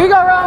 Here you go, Rob.